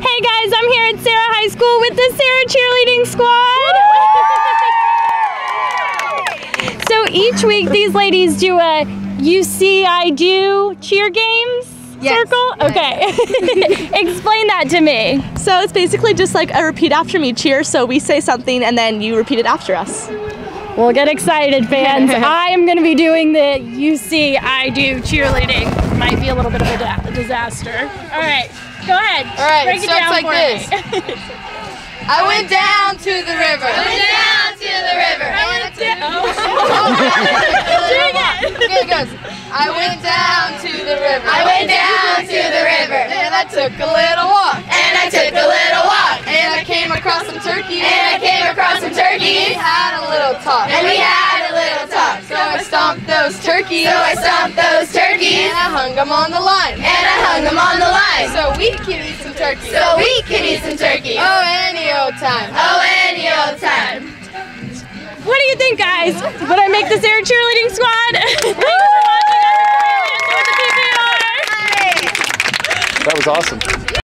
Hey guys, I'm here at Serra High School with the Serra cheerleading squad. so each week these ladies do a you see I do cheer games Yes. circle. Okay. Explain that to me. So it's basically just like a repeat after me cheer. So we say something and then you repeat it after us. Well, get excited, fans. I am going to be doing the you see I do cheerleading. Might be a little bit of a da- disaster. All right, go ahead. All right, Break it down like for this. me. I went down to the river. I went down to the river. I took Doing oh. it. Okay, it goes. I went down to the river. I went down to the river. And I took a little walk. And I took a little We had a little talk. And we had a little talk. So I stomped those turkeys. So I stomped those turkeys. And I hung them on the line. And I hung them on the line. So we can eat some turkey. So we can eat some turkey. Oh, any old time. Oh, any old time. What do you think, guys? Would I make the Serra cheerleading squad? Thanks for watching, everybody. Enjoy the PPR. That was awesome.